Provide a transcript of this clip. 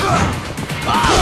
哈 哈